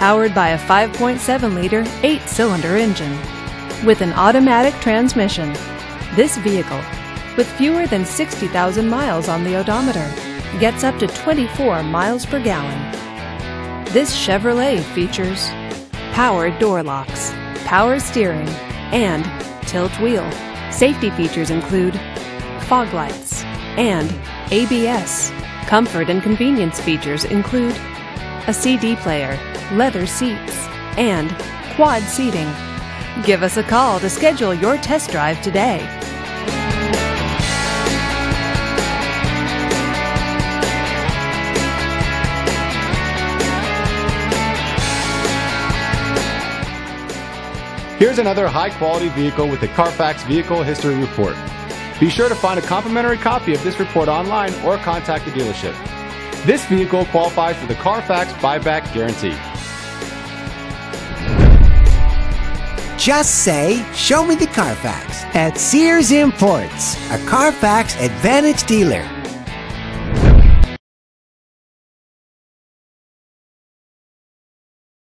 powered by a 5.7 liter, 8 cylinder engine. With an automatic transmission, this vehicle, with fewer than 60,000 miles on the odometer, gets up to 24 miles per gallon. This Chevrolet features power door locks, power steering, and tilt wheel. Safety features include fog lights and ABS. Comfort and convenience features include a CD player, leather seats, and quad seating. Give us a call to schedule your test drive today. Here's another high quality vehicle with a Carfax Vehicle History Report. Be sure to find a complimentary copy of this report online or contact the dealership. This vehicle qualifies for the Carfax Buyback Guarantee. Just say, Show me the Carfax at Sears Imports, a Carfax Advantage dealer.